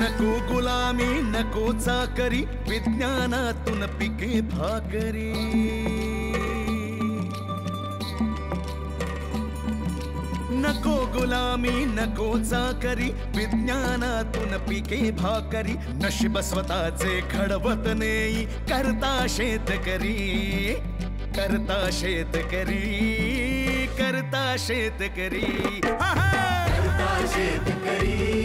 नको गुलामी नको चाकरी विज्ञानातून पिके भाकरी. नको गुलामी नको चाकरी विज्ञानातून पिके भाकरी नशीब स्वतःचे घडवत नेई करता शेतकरी करता शेतकरी करता शेतकरी. करता शेतकरी.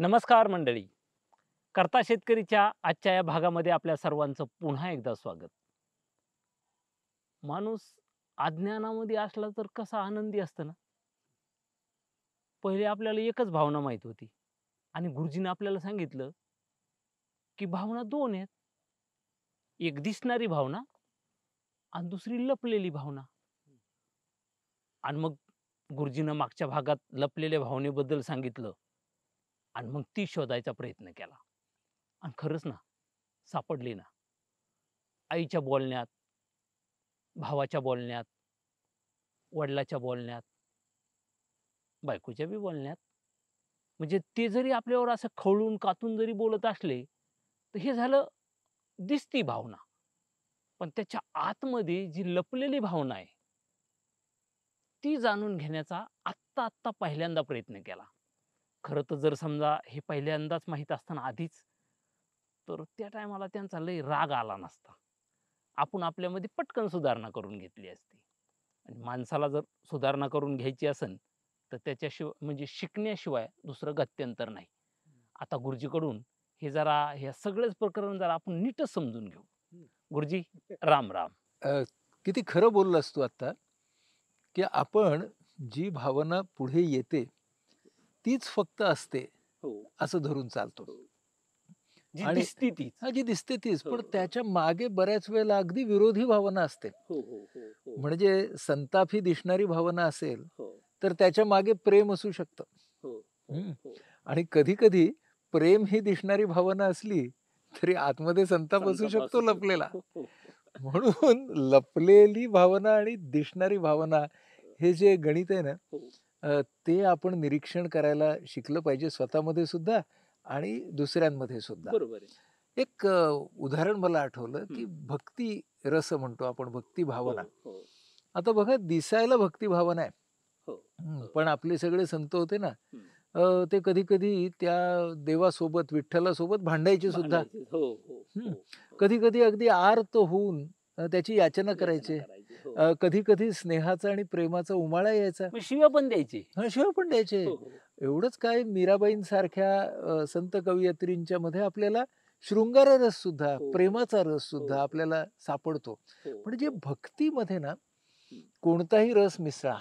नमस्कार मंडळी. करता शेतकरीच्या आजच्या या भागामध्ये आपल्या सर्वांचं पुन्हा एकदा स्वागत. माणूस अज्ञानामध्ये असला तर कसा आनंदी असतं ना? पहिले आपल्याला एकच भावना माहीत होती आणि गुरुजीने आपल्याला सांगितलं की भावना दोन आहेत. एक दिसणारी भावना आणि दुसरी लपलेली भावना. आणि मग गुरुजीनं मागच्या भागात लपलेल्या भावनेबद्दल सांगितलं. आणि मग ती शोधायचा प्रयत्न केला. आणि खरंच ना सापडली ना. आईच्या बोलण्यात भावाच्या बोलण्यात वडिलाच्या बोलण्यात बायकोच्या बी बोलण्यात. म्हणजे ते जरी आपल्यावर असं खवळून कातून जरी बोलत असले तर हे झालं दिसती भावना. पण त्याच्या आतमध्ये जी लपलेली भावना आहे ती जाणून घेण्याचा आत्ता आत्ता पहिल्यांदा प्रयत्न केला. खरं तर जर समजा हे पहिल्यांदाच माहीत असताना आधीच तर त्या टायमाला त्यांचा लय राग आला नसता. आपण आपल्यामध्ये पटकन सुधारणा करून घेतली असती. आणि माणसाला जर सुधारणा करून घ्यायची असेल तर त्याच्याशिवाय म्हणजे शिकण्याशिवाय दुसरं गत्यंतर नाही. आता गुरुजीकडून हे जरा हे सगळेच प्रकरण जरा आपण नीटच समजून घेऊ. गुरुजी राम राम. किती खरं बोललास तू आता की आपण जी भावना पुढे येते तीच फक्त असते असं धरून चालतो. जी आणि- हा जी दिसते तीच. हो, पण हो. त्याच्यामागे बऱ्याच वेळेला अगदी विरोधी भावना असते. हो हो हो हो. म्हणजे संतापी दिसणारी भावना असेल हो. तर त्याच्यामागे प्रेम असू शकतं. हो. हो आणि कधी कधी प्रेम ही दिसणारी भावना असली तरी आतमध्ये संताप असू शकतो. लपलेला. हो, हो. म्हणून लपलेली भावना आणि दिसणारी भावना हे जे गणित आहे ना हो. अ, ते आपण निरीक्षण करायला शिकलं पाहिजे स्वतःमध्ये सुद्धा आणि दुसऱ्यांमध्ये सुद्धा बरोबर आहे एक अ, उदाहरण मला आठवलं की भक्ती रस म्हणतो आपण भक्ती भावना हो, हो. आता बघा दिसायला भक्ती भावना आहे हो. हम्म, पण आपले सगळे संत होते ना. अ, ते कधी कधी त्या देवासोबत विठ्ठलासोबत भांडायचे सुद्धा भांडायचे. हो हो हम्म. हो. कधी कधी अगदी आर्त होऊन त्याची याचना करायचे. हो. कधी कधी स्नेहाचा आणि प्रेमाचा उमाळा यायचा शिव्या पण द्यायची हा, शिवाय पण द्यायचे हो, हो. एवढंच काय मीराबाईंसारख्या संत कवयित्रींच्या मध्ये आपल्याला शृंगार रस सुद्धा. प्रेमाचा रस सुद्धा. आपल्याला सापडतो हो. म्हणजे भक्तीमध्ये ना. कोणताही रस मिसळा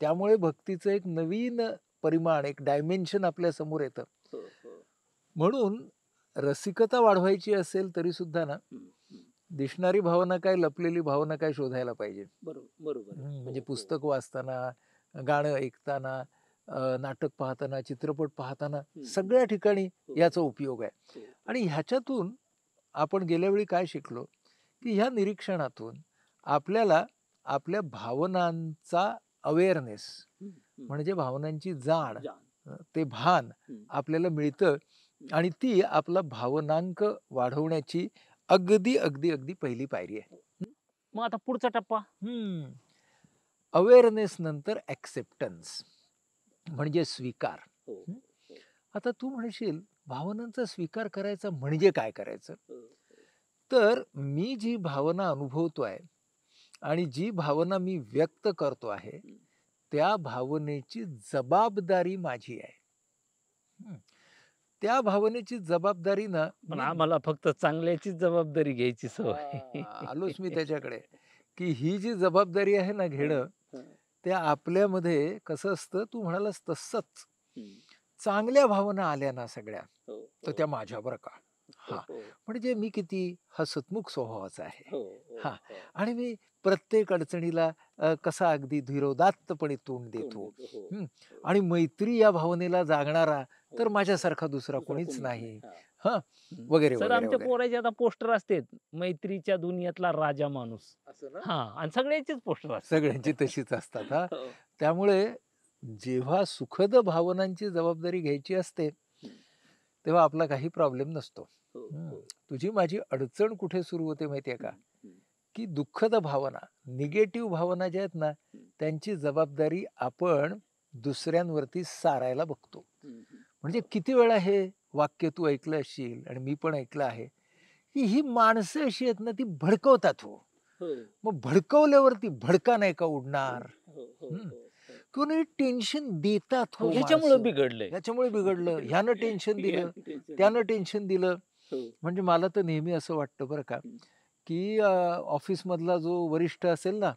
त्यामुळे भक्तीचं एक नवीन परिमाण एक डायमेन्शन आपल्यासमोर येतं. म्हणून रसिकता वाढवायची असेल तरी सुद्धा ना. दिसणारी भावना काय लपलेली भावना काय शोधायला पाहिजे बरोबर म्हणजे हो, हो. पुस्तक वाचताना गाणं ऐकताना नाटक पाहताना चित्रपट पाहताना. सगळ्या ठिकाणी हो. याचा उपयोग आहे आणि ह्याच्यातून आपण गेल्या वेळी काय शिकलो की ह्या निरीक्षणातून आपल्याला आपल्या भावनांचा अवेअरनेस. म्हणजे भावनांची जाण ते भान. आपल्याला मिळतं आणि ती आपला भावनांक वाढवण्याची अगदी अगदी अगदी पहिली पायरी आहे. मग आता पुढचा टप्पा. अवेअरनेस नंतर ऍक्सेप्टन्स म्हणजे स्वीकार. हो? आता तू म्हणशील भावनांचा स्वीकार करायचा म्हणजे काय करायचं. तर मी जी भावना अनुभवतोय आणि जी भावना मी व्यक्त करतो आहे त्या भावनेची जबाबदारी माझी आहे. त्या भावनेची जबाबदारी ना पण आम्हाला फक्त चांगल्याचीच जबाबदारी घ्यायची सवय आलोच मी त्याच्याकडे की ही जी जबाबदारी आहे ना घेणं त्या आपल्यामध्ये कसं असतं तू म्हणालास तसंच. चांगल्या भावना आल्या ना सगळ्या हो, तर हो. त्या माझ्या बरं का हा. म्हणजे मी किती हसतमुख स्वभावाचा आहे हो, हा. आणि मी प्रत्येक अडचणीला कसा अगदी धीरोदात्तपणे तोंड हो, देतो आणि मैत्री या भावनेला जागणारा तर माझ्यासारखा दुसरा कोणीच नाही. वगैरे सर वगैरे आमच्या. पोराचे आता पोस्टर असतात. मैत्रीच्या दुनियातला राजा माणूस. हा. आणि सगळ्याचेच पोस्टर सगळ्यांची तशीच असतात हा. त्यामुळे जेव्हा सुखद भावनांची जबाबदारी घ्यायची असते तेव्हा आपला काही प्रॉब्लेम नसतो. हम्म. तुझी माझी अडचण कुठे सुरू होते माहितीये का? की दुःखद भावना निगेटिव्ह भावना ज्या आहेत ना त्यांची जबाबदारी आपण दुसऱ्यांवरती सारायला बघतो. म्हणजे किती वेळा हे वाक्य तू ऐकलं असशील आणि मी पण ऐकलं आहे की ही माणसं अशी आहेत ना ती भडकवतात हो. मग भडकवल्यावरती भडका नाही का उडणार? कोणी टेन्शन देतात हो ह्याच्यामुळे माणसं. बिघडलंय. याच्यामुळे बिघडलं. ह्यानं टेन्शन दिलं. त्यानं टेन्शन दिलं. म्हणजे मला तर नेहमी असं वाटतं बरं का की ऑफिस मधला जो वरिष्ठ असेल ना.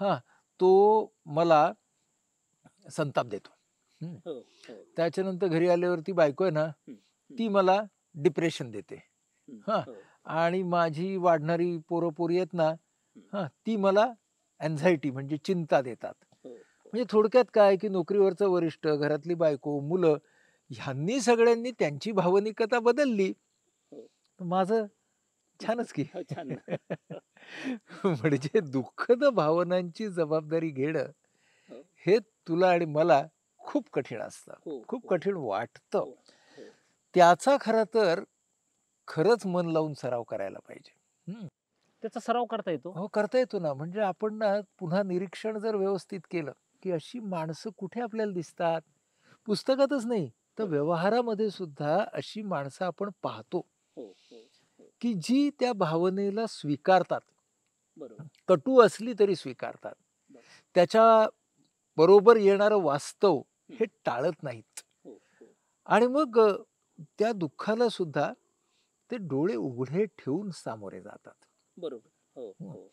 हा तो मला संताप देतो. हो, त्याच्यानंतर घरी आल्यावरती बायको आहे ना ती मला डिप्रेशन देते. हा. आणि माझी वाढणारी पोरं पोरी आहेत ना हा ती मला अँझायटी म्हणजे चिंता देतात. म्हणजे थोडक्यात काय की नोकरीवरचं वरिष्ठ घरातली बायको मुलं ह्यांनी सगळ्यांनी त्यांची भावनिकता बदलली. हो. माझं छानच की. छान. म्हणजे दुःखद भावनांची जबाबदारी घेणं हो. हे तुला आणि मला खूप कठीण असतं. हो, खूप हो. कठीण वाटतं. हो. त्याचा खरा तर खरंच मन लावून सराव करायला पाहिजे. त्याचा सराव करता येतो? हो करता येतो ना. म्हणजे आपण ना पुन्हा निरीक्षण जर व्यवस्थित केलं की अशी माणसं कुठे आपल्याला दिसतात? पुस्तकातच नाही तर व्यवहारामध्ये सुद्धा अशी माणसं आपण पाहतो. की जी त्या भावनेला स्वीकारतात. कटू असली तरी स्वीकारतात. त्याच्या बरोबर येणारं वास्तव हे टाळत नाहीत हो, हो. आणि मग त्या दुःखाला सुद्धा ते डोळे उघडे ठेवून सामोरे जातात बरोबर हो.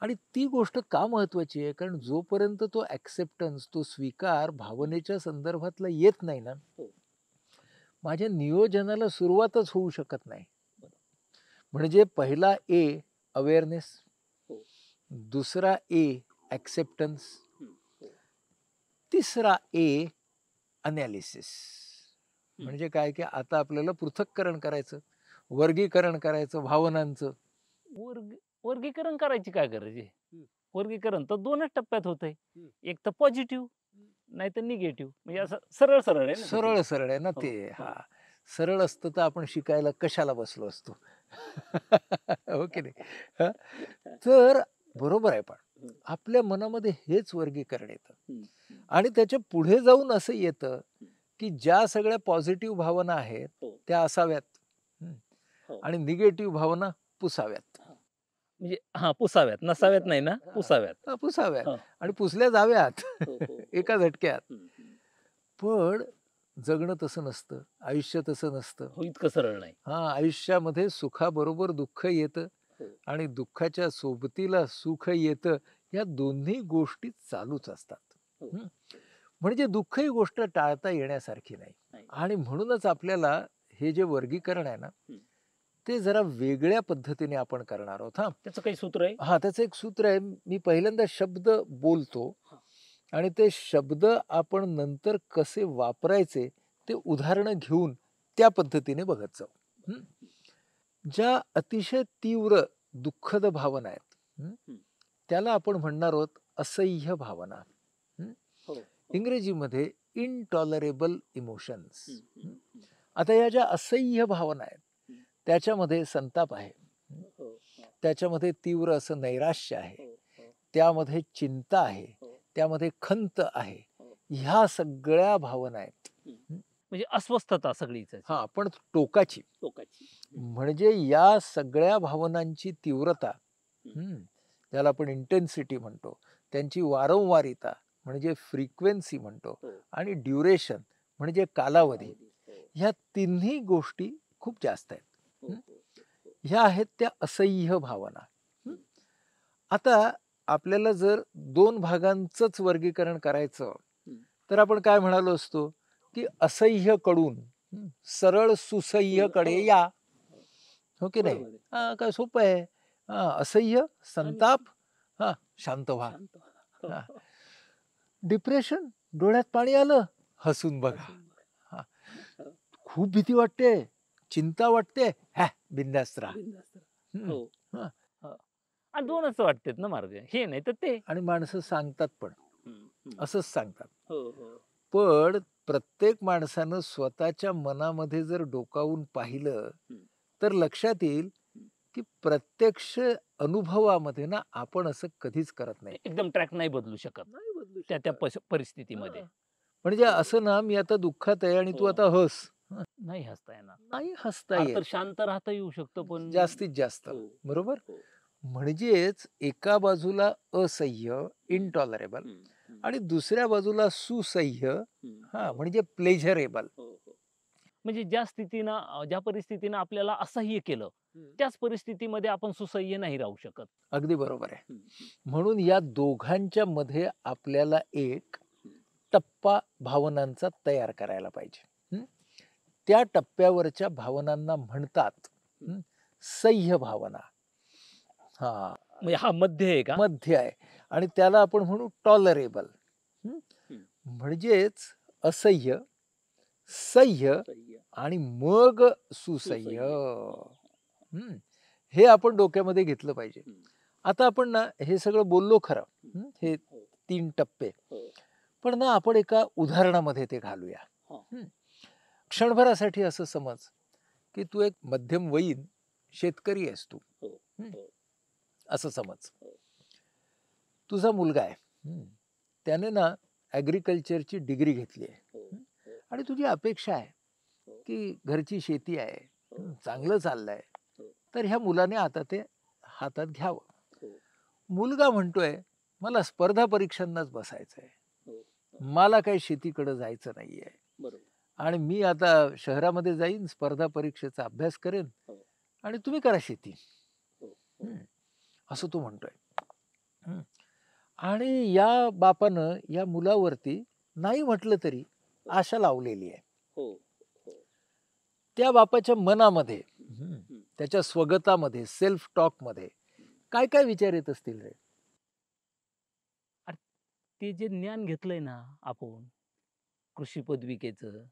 आणि ती गोष्ट का महत्वाची आहे कारण जोपर्यंत तो ऍक्सेप्टन्स तो स्वीकार भावनेच्या संदर्भातला येत नाही ना. माझ्या नियोजनाला सुरुवातच होऊ शकत नाही. म्हणजे पहिला ए अवेअरनेस. दुसरा ए ऍक्सेप्टन्स. तिसरा ए अनालिसिस हं. म्हणजे काय की आता आपल्याला पृथक्करण करायचं वर्गीकरण करायचं भावनांचं वर्ग वर्गीकरण करायची काय गरज आहे हं. वर्गीकरण तर दोनच टप्प्यात होतंय हं. एक तर पॉझिटिव्ह नाही तर निगेटिव्ह म्हणजे असं सरळ सरळ आहे ना सरळ. सरळ आहे ना हो, ते हो. हा सरळ असतं तर आपण शिकायला कशाला बसलो असतो हो की नाही हा? तर बरोबर आहे पण हं. आपल्या मनामध्ये हेच वर्गीकरण येतं. आणि त्याच्या पुढे जाऊन असं येतं की ज्या सगळ्या पॉझिटिव्ह भावना आहेत हो. त्या असाव्यात. हं. आणि निगेटिव्ह भावना पुसाव्यात. म्हणजे हा पुसाव्यात. नसाव्यात नाही ना. पुसाव्यात. पुसाव्यात. आणि पुसल्या जाव्यात. हो. एका झटक्यात. पण जगणं तसं नसतं. आयुष्य तसं नसतं. हो इतकं सरळ नाही. हा आयुष्यामध्ये सुखाबरोबर दुःख येतं. आणि दुःखाच्या सोबतीला सुख येतं या दोन्ही गोष्टी चालूच असतात हो. म्हणजे दुःख ही गोष्ट टाळता येण्यासारखी नाही. आणि म्हणूनच आपल्याला हे जे वर्गीकरण आहे ना. ते जरा वेगळ्या पद्धतीने आपण करणार आहोत हा त्याचं काही सूत्र आहे हा त्याचं एक सूत्र आहे मी पहिल्यांदा शब्द बोलतो. आणि ते शब्द आपण नंतर कसे वापरायचे ते उदाहरणं घेऊन त्या पद्धतीने बघत जाऊ? ज्या अतिशय तीव्र दुःखद भावना आहेत हं? हं. त्याला आपण म्हणणार आहोत असह्य भावना हो इंग्रजीमध्ये इनटॉलरेबल इमोशन्स हं, हं, हं. आता या ज्या असह्य भावना आहेत हं. त्याच्यामध्ये संताप आहे हो, हो, त्याच्यामध्ये तीव्र असं नैराश्य आहे हो, हो. त्यामध्ये चिंता आहे हो. त्यामध्ये खंत आहे हो. ह्या सगळ्या भावना आहेत म्हणजे अस्वस्थता सगळीच. हा पण टोकाची टोकाची म्हणजे या सगळ्या भावनांची तीव्रता ज्याला आपण इंटेन्सिटी म्हणतो त्यांची वारंवारिता म्हणजे फ्रिक्वेन्सी म्हणतो हो. आणि ड्युरेशन म्हणजे कालावधी हो, ह्या तिन्ही गोष्टी खूप जास्त आहेत हो. ह्या आहेत त्या असह्य भावना? आता आपल्याला जर दोन भागांचंच वर्गीकरण करायचं. तर आपण काय म्हणालो असतो की असह्यकडून सरळ सुसह्यकडे या हो की नाही बरोबर आहे. हा काय सोपं आहे हा असह्य संताप हा शांत व्हा शांत व्हा. हा. डिप्रेशन डोळ्यात पाणी आलं हसून बघा खूप भीती वाटते चिंता वाटते हॅ बिंदास्त राहा बिनधास्त राहा. हम्म. हो हा. हा. दोनच वाटतात ना मार्ग हे नाही तर ते आणि माणसं सांगतात पण हम्म, हम्म. असंच सांगतात हो हो पण प्रत्येक माणसानं स्वतःच्या मनामध्ये जर डोकावून पाहिलं. तर लक्षात येईल की प्रत्यक्ष अनुभवामध्ये ना आपण असं कधीच करत नाही. एकदम ट्रॅक नाही बदलू शकत. त्या त्या पस- परिस्थितीमध्ये. म्हणजे असं ना मी आता दुःखात आहे आणि तू हो. आता हस. नाही हसता येणार. नाही हसता येत. शांत राहता येऊ शकतं पण जास्तीत जास्त. हो, बरोबर? हो. म्हणजेच एका बाजूला असह्य इनटॉलरेबल आणि दुसऱ्या बाजूला सुसह्य. हा. म्हणजे प्लेजरेबल हो. म्हणजे ज्या स्थितीनं ज्या परिस्थितीनं आपल्याला असह्य केलं त्याच परिस्थितीमध्ये आपण सुसह्य नाही राहू शकत. अगदी बरोबर आहे. म्हणून या दोघांच्या मध्ये आपल्याला एक टप्पा भावनांचा तयार करायला पाहिजे? त्या टप्प्यावरच्या भावनांना म्हणतात? सह्य भावना. हा. म्हणजे हा मध्य आहे का? मध्य आहे. आणि त्याला आपण म्हणू टॉलरेबल. म्हणजेच असह्य सह्य. आणि मग सुसह्य सुसह्य. हं. हे आपण डोक्यामध्ये घेतलं पाहिजे हम्म. आता आपण ना हे सगळं बोललो खरं हं? हे. तीन टप्पे हो. पण ना आपण एका उदाहरणामध्ये ते घालूया. क्षणभरासाठी असं समज की तू एक मध्यम वयीन शेतकरी आहेस तू. असं समज. तुझा मुलगा आहे. त्याने ना ॲग्रिकल्चरची डिग्री घेतली आहे. आणि तुझी अपेक्षा आहे हो. की घरची शेती आहे हो. चांगलं चाललंय हो. तर ह्या मुलाने आता ते हातात घ्यावं. मुलगा म्हणतोय मला स्पर्धा परीक्षांनाच बसायचंय हो. मला काही शेतीकडे जायचं नाहीये आणि मी आता शहरामध्ये जाईन स्पर्धा परीक्षेचा अभ्यास करेन. आणि तुम्ही करा शेती. असं तो म्हणतोय. आणि या बापानं या मुलावरती नाही म्हटलं तरी आशा लावलेली आहे. हो त्या बापाच्या मनामध्ये हं, हं. त्याच्या स्वगतामध्ये सेल्फ टॉकमध्ये काय काय विचार येत असतील रे? ते जे ज्ञान घेतलंय ना आपण कृषी पदविकेचं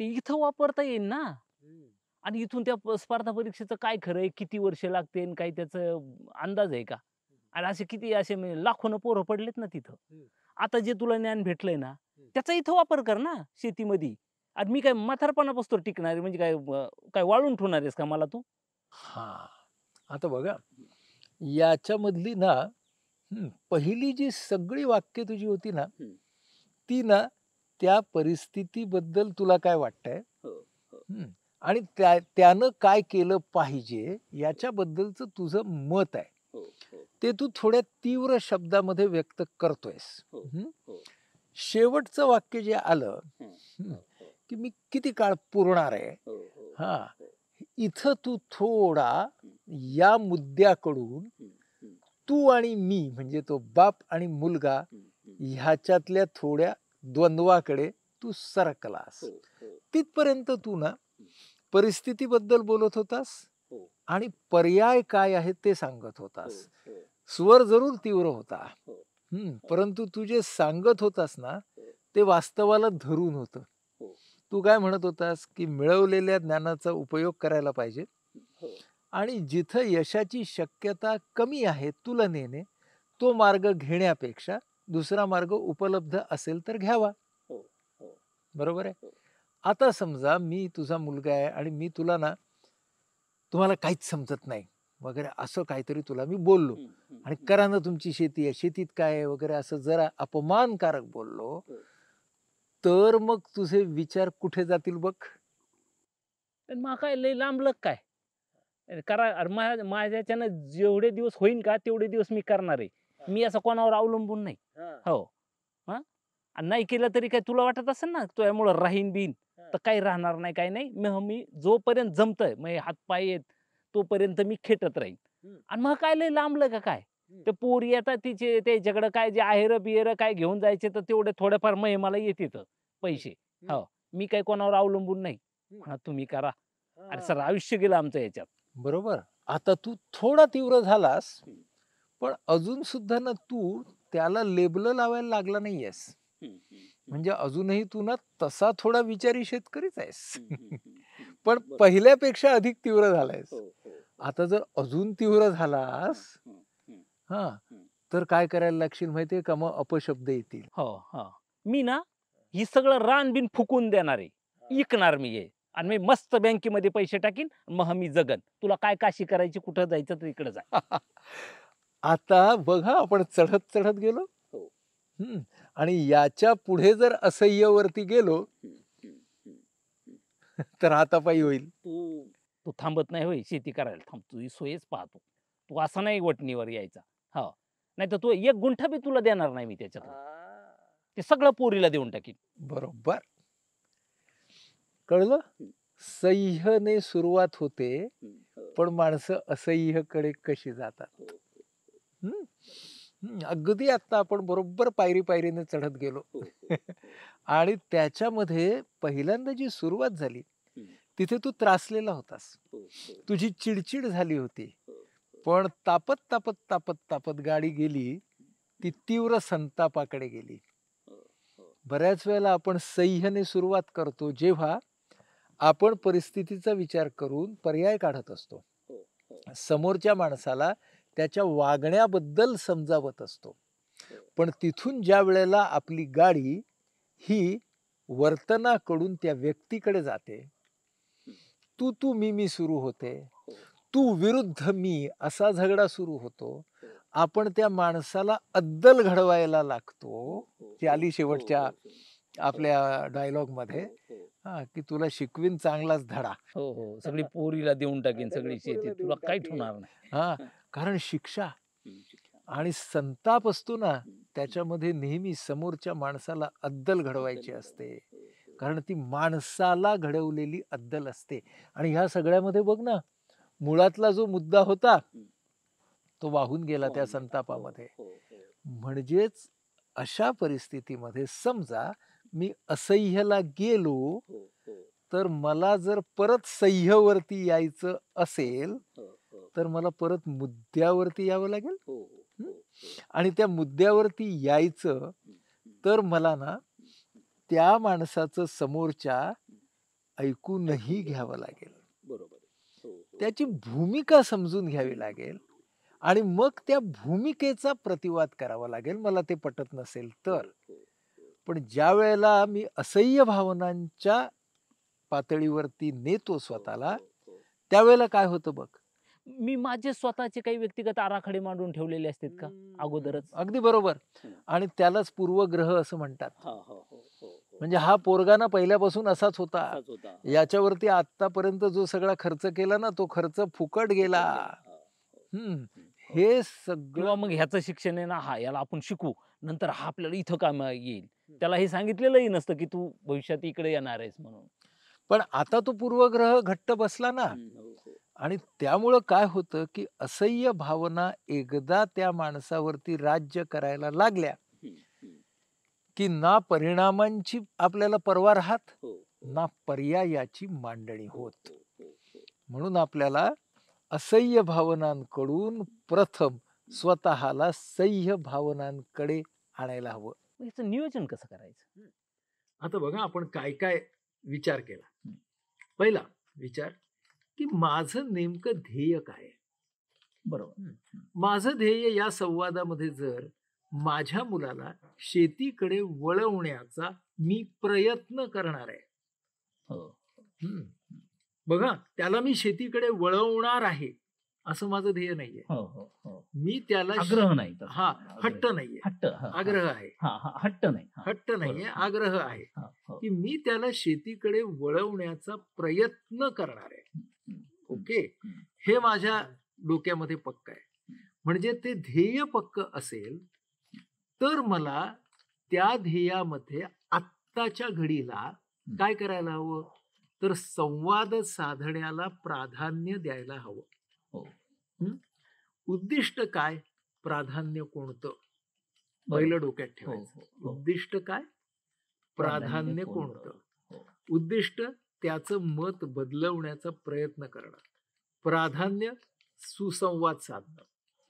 ते इथं वापरता येईल ना. आणि इथून त्या स्पर्धा परीक्षेचं काय खरं आहे किती वर्ष लागते आणि काही त्याचं अंदाज आहे का? आणि असे किती असे म्हणजे लाखोनं पोरं पडलेत ना तिथं. आता जे तुला ज्ञान भेटलंय ना त्याचा इथं वापर कर ना शेतीमध्ये. आणि मी काय म्हातारपणा बसतो टिकणार म्हणजे काय काय वाळून ठेवणार आहेस का मला तू? हा. आता बघा याच्यामधली ना पहिली जी सगळी वाक्य तुझी होती ना. ती ना त्या परिस्थितीबद्दल तुला काय वाटतंय? हो, हो. आणि त्या त्यानं काय केलं पाहिजे याच्याबद्दलचं तुझं मत आहे. हो. ते तू थोड्या तीव्र शब्दामध्ये व्यक्त करतोयस. हो, हं? हो. शेवटचं वाक्य जे आलं हं, की मी किती काळ पुरणार आहे? हो, हो, हा. इथं तू थोडा या मुद्द्याकडून तू आणि मी म्हणजे तो बाप आणि मुलगा. ह्याच्यातल्या थोड्या द्वंद्वाकडे तू सरकलास. तिथपर्यंत तू ना परिस्थितीबद्दल बोलत होतास. आणि पर्याय काय आहेत ते सांगत होतास. स्वर जरूर तीव्र होता. परंतु तू जे सांगत होतास ना हो. ते वास्तवाला धरून होतं हो. तू काय म्हणत होतास की मिळवलेल्या ज्ञानाचा उपयोग करायला पाहिजे हो. आणि जिथं यशाची शक्यता कमी आहे तुलनेने तो मार्ग घेण्यापेक्षा दुसरा मार्ग उपलब्ध असेल तर घ्यावा हो, हो. बरोबर आहे हो. आता समजा मी तुझा मुलगा आहे आणि मी तुला ना तुम्हाला काहीच समजत नाही वगैरे असं काहीतरी तुला मी बोललो. आणि. करा ना तुमची शेती आहे. शेतीत काय आहे वगैरे असं जरा अपमानकारक बोललो. हो. तर मग तुझे विचार कुठे जातील बघ? पण मग काय लय लांबलक काय? करा माझ्याच्यानं जेवढे दिवस होईन का तेवढे दिवस मी करणार आहे. मी असं कोणावर अवलंबून नाही. हो. हा. आणि नाही केलं तरी काय तुला वाटत असेल ना तुझ्यामुळं राहीन बिन तर काही राहणार नाही काही नाही. मग मी जोपर्यंत जमतंय मग हे हातपाय येत तोपर्यंत मी खेटत हम्म. आणि मग काय लय लांबलं का काय. ते पोरी येतात तिचे त्याच्याकडं काय जे आहेर बिहेर काय घेऊन जायचे तर तेवढे थोडेफार मग मला येते पैसे. हो. मी काही कोणावर अवलंबून नाही. तुम्ही करा. अरे सर आयुष्य गेलं आमचं याच्यात. बरोबर. आता तू थोडा तीव्र झालास पण अजून सुद्धा ना तू त्याला लेबल लावायला लागला नाहीयेस. म्हणजे अजूनही तू ना तसा थोडा विचारी शेतकरीच आहेस. पण पहिल्यापेक्षा अधिक तीव्र झालायस. आता जर अजून तीव्र झालास हा तर काय करायला लागशील माहितीये का? मग अपशब्द येतील. हो हो. मी ना ही सगळं रान बिन फुकून देणार. आहे इकणार मी हे. आणि मी मस्त बँकेमध्ये पैसे टाकीन मग मी जगन. तुला काय काशी करायची कुठं जायचं तर इकडे जा. आता बघा आपण चढत चढत गेलो. हो. आणि याच्यापुढे जर असह्यवरती गेलो तर हातापायी होईल. तू तू थांबत नाही होय शेती करायला थांब. तुझी सोयच पाहतो. तू असा नाही वटणीवर यायचा. हो. नाही तर तू एक गुंठा बी तुला देणार नाही मी त्याच्यात ते सगळं पोरीला देऊन टाकीन. बरोबर. कळलं? सह्यने सुरुवात होते पण माणसं असह्यकडे कशी जातात? हम्म, अगदी आता आपण बरोबर पायरी पायरीने चढत गेलो. आणि त्याच्यामध्ये पहिल्यांदा जी सुरुवात झाली तिथे तू त्रासलेला होतास. तुझी चिडचिड झाली होती. पण तापत तापत तापत तापत गाडी गेली ती तीव्र संतापाकडे गेली. बऱ्याच वेळेला आपण सह्यने सुरुवात करतो जेव्हा आपण परिस्थितीचा विचार करून पर्याय काढत असतो. समोरच्या माणसाला त्याच्या वागण्याबद्दल समजावत असतो. पण तिथून ज्या वेळेला आपली गाडी ही वर्तनाकडून त्या व्यक्तीकडे जाते तू तू मी मी सुरू होते. तू विरुद्ध मी असा झगडा सुरू होतो. आपण त्या माणसाला अद्दल घडवायला लागतो. ती आली शेवटच्या आपल्या डायलॉगमध्ये हा. की तुला शिकवीन चांगलाच धडा. हो हो सगळी पोरीला देऊन टाकीन सगळी शेती. तुला काहीच होणार नाही. हा. कारण शिक्षा आणि संताप असतो ना त्याच्यामध्ये नेहमी समोरच्या माणसाला अद्दल घडवायची असते. कारण ती माणसाला घडवलेली अद्दल असते. आणि ह्या सगळ्यामध्ये बघ ना मुळातला जो मुद्दा होता तो वाहून गेला त्या संतापामध्ये. म्हणजेच अशा परिस्थितीमध्ये समजा मी असह्यला गेलो तर मला जर परत सह्यवरती यायचं असेल तर मला परत मुद्द्यावरती यावं लागेल? आणि त्या मुद्द्यावरती यायचं तर मला ना त्या माणसाचं समोरच्या ऐकूनही घ्यावं लागेल. त्याची भूमिका समजून घ्यावी लागेल आणि मग त्या भूमिकेचा प्रतिवाद करावा लागेल मला ते पटत नसेल तर. पण ज्या वेळेला मी असह्य भावनांच्या पातळीवरती नेतो स्वतःला त्यावेळेला काय होतं बघ? मी माझे स्वतःचे काही व्यक्तिगत आराखडे मांडून ठेवलेले असतात का? अगोदरच. अगदी बरोबर. आणि त्यालाच पूर्वग्रह असं म्हणतात. हा, हा, हो. म्हणजे हा पोरगाना पहिल्यापासून असाच होता. याच्यावरती आतापर्यंत जो सगळा खर्च केला ना तो खर्च फुकट गेला. हम्म. हे. सगळं मग ह्याचं शिक्षण आहे ना हा याला आपण शिकू. नंतर हा आपल्याला इथं काम येईल. त्याला हे सांगितलेलंही नसतं की तू भविष्यात इकडे येणार आहेस म्हणून. पण आता तो पूर्वग्रह घट्ट बसला ना. आणि त्यामुळं काय होतं की असह्य भावना एकदा त्या माणसावरती राज्य करायला लागल्या की ना परिणामांची आपल्याला पर्वा राहत ना पर्यायाची मांडणी होत. म्हणून आपल्याला असह्य भावनांकडून प्रथम स्वतःला सह्य भावनांकडे आणायला हवं. ह्याचं नियोजन कसं करायचं? आता बघा आपण काय काय विचार केला. पहिला विचार की माझं नेमकं ध्येय काय? बरोबर माझं ध्येय या संवादामध्ये जर माझ्या मुलाला शेतीकडे वळवण्याचा मी प्रयत्न करणार आहे हो. बघा त्याला मी शेतीकडे वळवणार आहे असं माझं ध्येय नाहीये हो हो मी त्याला आग्रह नाही. हा हट्ट. नाहीये हट्ट. आग्रह आहे हट्ट नाही हट्ट नाहीये. आग्रह आहे. की मी त्याला शेतीकडे वळवण्याचा प्रयत्न करणार आहे ओके? हे माझ्या डोक्यामध्ये पक्क आहे. म्हणजे ते ध्येय पक्क असेल तर मला त्या ध्येयामध्ये आत्ताच्या घडीला काय करायला हवं? तर संवाद साधण्याला प्राधान्य द्यायला हवं. हो. उद्दिष्ट काय? प्राधान्य कोणतं? पहिलं डोक्यात हो, ठेवायचं. हो, हो. उद्दिष्ट काय? प्राधान्य कोणतं? उद्दिष्ट त्याचं मत बदलवण्याचा प्रयत्न करणं प्राधान्य सुसंवाद साधणं.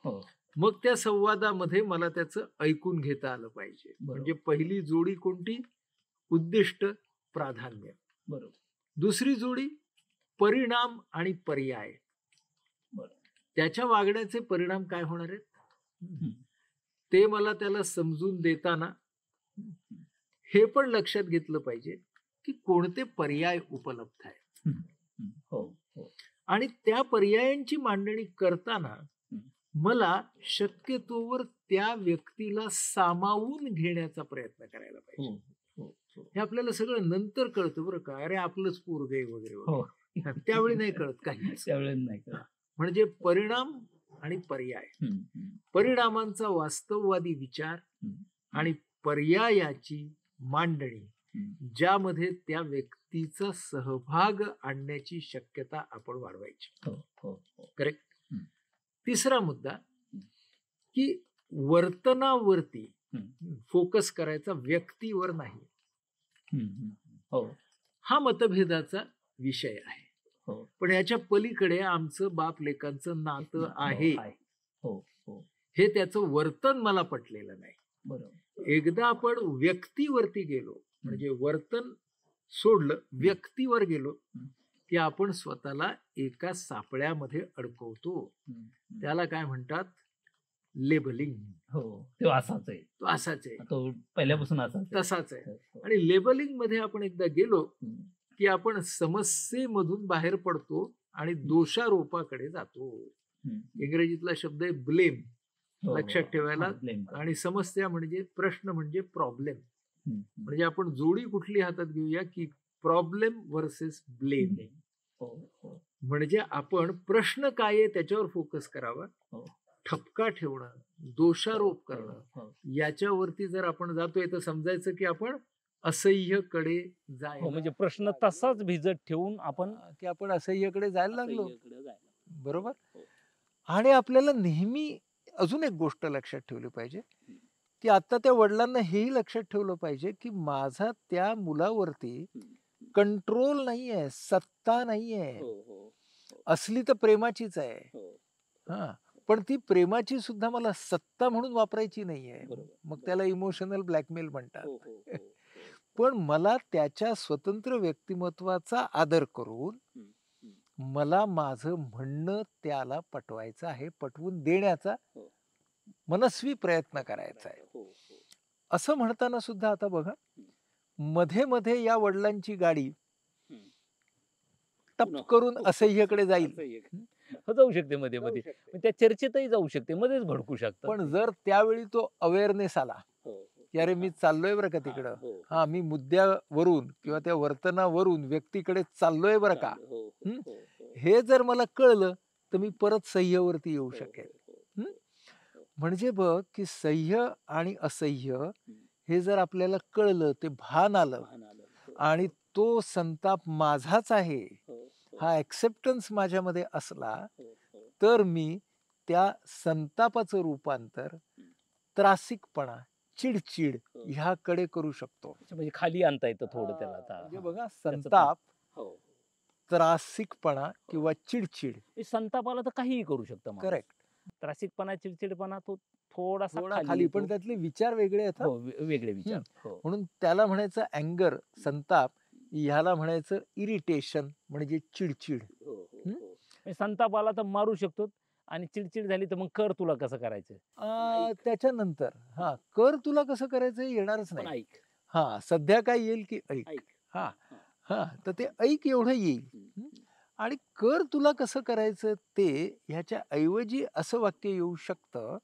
हो. मग त्या संवादामध्ये मला त्याचं ऐकून घेता आलं पाहिजे. म्हणजे पहिली जोडी कोणती? उद्दिष्ट प्राधान्य. बरोबर. दुसरी जोडी परिणाम आणि पर्याय. त्याच्या वागण्याचे परिणाम काय होणार आहेत. ते मला त्याला समजून देताना हे पण लक्षात घेतलं पाहिजे. की कोणते पर्याय उपलब्ध आहेत. हो हो. आणि त्या पर्यायांची मांडणी करताना मला शक्यतोवर त्या व्यक्तीला सामावून घेण्याचा प्रयत्न करायला पाहिजे. हो हो हे. आपल्याला सगळं नंतर कळतं बरं का. अरे आपलंच पोरग वगैरे. त्यावेळी नाही कळत काही त्यावेळेस नाही का म्हणजे परिणाम आणि पर्याय. परिणामांचा वास्तववादी विचार. आणि पर्यायाची मांडणी. ज्यामध्ये त्या व्यक्तीचा सहभाग आणण्याची शक्यता आपण वाढवायची. हो हो हो. करेक्ट. तिसरा मुद्दा की वर्तनावरती. फोकस करायचा व्यक्तीवर नाही. हो हा मतभेदाचा विषय आहे. हो. पण याच्या पलीकडे आमचं बाप लेकांचं नातं आहे. हो हो. हे त्याचं वर्तन मला पटलेलं नाही. बरोबर. एकदा आपण व्यक्तीवरती गेलो म्हणजे वर्तन सोडलं व्यक्तीवर गेलो. की आपण स्वतःला एका सापळ्यामध्ये अडकवतो. त्याला काय म्हणतात लेबलिंग हो तो असाच आहे तो असाच आहे तो पहिल्यापासून असाच आहे. तसाच आहे हो. आणि लेबलिंगमध्ये आपण एकदा गेलो. की आपण समस्येमधून बाहेर पडतो आणि दोषारोपाकडे जातो. इंग्रजीतला शब्द आहे ब्लेम हो, लक्षात हो. ठेवायला blame करा. आणि समस्या म्हणजे प्रश्न म्हणजे प्रॉब्लेम. म्हणजे आपण जोडी कुठली हातात घेऊया की प्रॉब्लेम वर्सेस ब्लेम. हो हो. म्हणजे आपण प्रश्न काय आहे त्याच्यावर फोकस करावा. हो. ठपका ठेवणं दोषारोप करणं. याच्यावरती जर आपण जातोय तर समजायचं की आपण असह्यकडे जाय म्हणजे प्रश्न तसाच भिजत ठेवून आपण की आपण असह्यकडे जायला लागलो. बरोबर. आणि आपल्याला नेहमी अजून एक गोष्ट लक्षात ठेवली पाहिजे. की आता त्या वडिलांना हेही लक्षात ठेवलं पाहिजे की माझा त्या मुलावरती कंट्रोल नाही आहे सत्ता नाही आहे हो, हो, असली तर प्रेमाचीच आहे हो. हा पण ती प्रेमाची सुद्धा मला सत्ता म्हणून वापरायची नाहीये. मग त्याला इमोशनल ब्लॅकमेल म्हणतात हो, हो, हो, हो. पण मला त्याच्या स्वतंत्र व्यक्तिमत्वाचा आदर करून मला माझं म्हणणं त्याला पटवायचं आहे पटवून देण्याचा हो. मनस्वी प्रयत्न करायचा आहे हो, हो. असं म्हणताना सुद्धा आता बघा मध्ये मध्ये या वडिलांची गाडी. टप. करून असह्यकडे जाईल असं एक. हो, जाऊ शकते मध्ये मध्ये पण त्या चर्चेतही जाऊ शकते मध्येच भडकू शकतात पण जर त्यावेळी तो अवेअरनेस आला हो, हो. की अरे मी चाललोय बरं का तिकडं हो, हा मी मुद्द्यावरून किंवा त्या वर्तनावरून व्यक्तीकडे चाललोय बरं का हो, हो? हो, हो. हे जर मला कळलं तर मी परत सह्यवरती येऊ हो, शकेल हो, हो. म्हणजे बघ की सह्य आणि असह्य हे जर आपल्याला कळलं ते भान आलं भान आलं. हो, आणि तो संताप माझाच आहे हो, हो, हा ऍक्सेप्टन्स माझ्यामध्ये असला हो, हो. तर मी त्या संतापाचं रूपांतर त्रासिकपणा चिडचिड हो. ह्याकडे करू शकतो म्हणजे खाली आणता येतं थोडं त्याला म्हणजे. बघा संताप हो त्रासिकपणा किंवा चिडचिड हे संतापाला तर काहीही करू शकतं माणूस. करेक्ट त्रासिकपणा चिडचिडपणा तो थोडासा थोडा खाली पण येतो. त्यातले विचार वेगळे आहेत हं. हो वे- वेगळे विचार. हो. म्हणून त्याला म्हणायचं अँगर संताप ह्याला म्हणायचं इरिटेशन म्हणजे चिडचिड. हो, हो, हं? हो. म्हणजे संताप आला तर मारू शकतो आणि चिडचिड झाली तर मग कर तुला कसं करायचं? अं. त्याच्यानंतर. हा कर तुला कसं करायचं हे येणारच पण नाही. ऐक. हा सध्या काय येईल की ऐक. ऐक. हा. हा. तर ते ऐक एवढं येईल. हम्म. आणि कर तुला कसं करायचं ते ह्याच्या ऐवजी असं वाक्य येऊ शकतं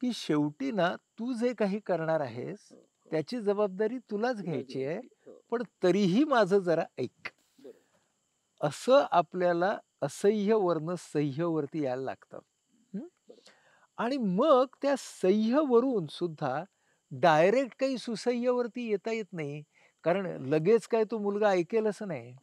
की शेवटी ना तू जे काही करणार आहेस हो, हो. त्याची जबाबदारी तुलाच तुला घ्यायची आहे हो. पण तरीही माझं जरा ऐक. असं आपल्याला असह्य वर्ण सह्यवरती यायला लागतं? आणि मग त्या सह्यवरून सुद्धा डायरेक्ट काही सुसह्यवरती येता येत नाही कारण लगेच काय तो मुलगा ऐकेल असं नाही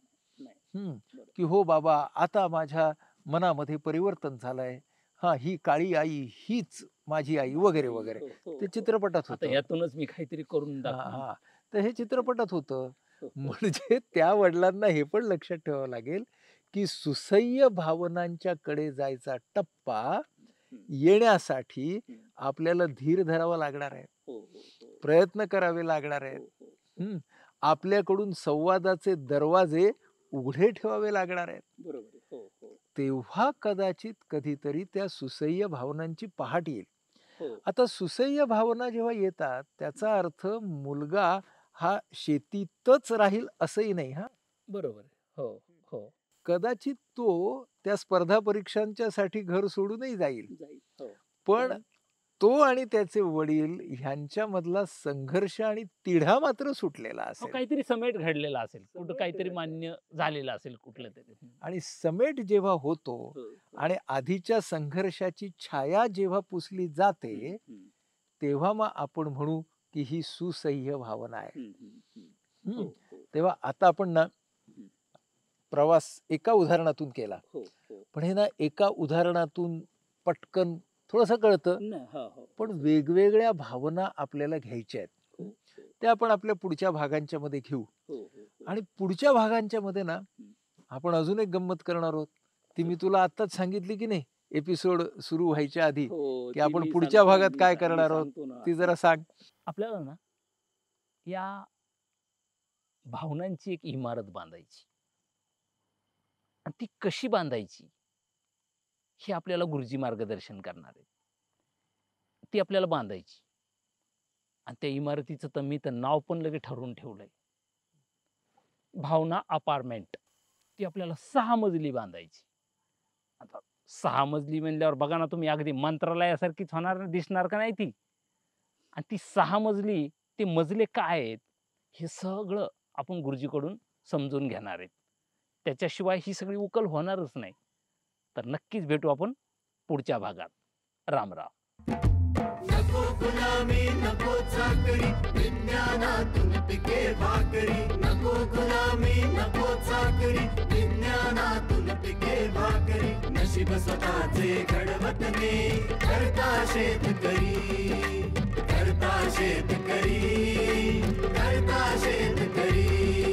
हं, बरोबर. की हो बाबा आता माझ्या मनामध्ये परिवर्तन झालंय. हा ही काळी आई हीच माझी आई वगैरे वगैरे. हो, हो, ते हो. चित्रपटात आता होतं. यातूनच मी काहीतरी करून हा, दाखवणार. हा. तर हे चित्रपटात होतं. म्हणजे त्या वडिलांना हे पण लक्षात ठेवावं लागेल की सुसह्य भावनांच्या कडे जायचा टप्पा येण्यासाठी आपल्याला धीर धरावा लागणार आहे. हो, हो, हो. प्रयत्न करावे लागणार आहेत. हो, हो, हो. आपल्याकडून संवादाचे दरवाजे उघडे ठेवावे लागणार आहेत बरोबर. हो, हो, तेव्हा कदाचित कधीतरी त्या सुसह्य भावनांची पहाट येईल हो. आता सुसह्य भावना जेव्हा येतात त्याचा अर्थ मुलगा हा शेतीतच राहील असंही नाही हा बरोबर. हो हो कदाचित तो त्या स्पर्धा परीक्षांच्या साठी घर सोडूनही जाईल जाईल. पण तो आणि त्याचे वडील ह्यांच्यामधला संघर्ष आणि तिढा मात्र सुटलेला हो, असेल. काहीतरी समेट घडलेला असेल. कुठं काहीतरी. मान्य झालेलं असेल कुठलं तरी. आणि समेट जेव्हा होतो हो, हो. आणि आधीच्या संघर्षाची छाया जेव्हा पुसली जाते तेव्हा मग आपण म्हणू की ही सुसह्य भावना आहे. तेव्हा आता आपण ना प्रवास एका उदाहरणातून केला. पण हे ना एका उदाहरणातून पटकन थोडस कळतं. हो, हो. पण वेगवेगळ्या भावना आपल्याला घ्यायच्या आहेत. त्या आपण आपल्या पुढच्या भागांच्या मध्ये घेऊ. हो. आणि पुढच्या भागांच्या मध्ये ना आपण अजून एक गंमत करणार आहोत. ती मी तुला आत्ताच सांगितली की नाही एपिसोड सुरू व्हायच्या आधी. की आपण पुढच्या भागात काय करणार आहोत? ती जरा सांग. आपल्याला ना या भावनांची एक इमारत बांधायची. आणि ती कशी बांधायची? हे आपल्याला गुरुजी मार्गदर्शन करणार आहेत. ती आपल्याला बांधायची. आणि त्या इमारतीचं तर मी तर नाव पण लगे ठरवून ठेवलंय. भावना अपार्टमेंट. ती आपल्याला सहा मजली बांधायची. आता सहा मजली म्हणल्यावर बघा ना तुम्ही अगदी मंत्रालयासारखीच होणार दिसणार का नाही ती? आणि ती सहा मजली ते मजले काय आहेत? हे सगळं आपण गुरुजीकडून समजून घेणार आहेत. त्याच्याशिवाय ही सगळी उकल होणारच नाही. तर नक्कीच भेटू आपण पुढच्या भागात. राम राम. नको गुलामी नको चाकरी विज्ञानातून पिके भाकरी. नको गुलामी नको चाकरी विज्ञानातून पिके भाकरी. नशीब स्वतःचे घडवत मी करता शेतकरी. करता शेतकरी करता शेतकरी.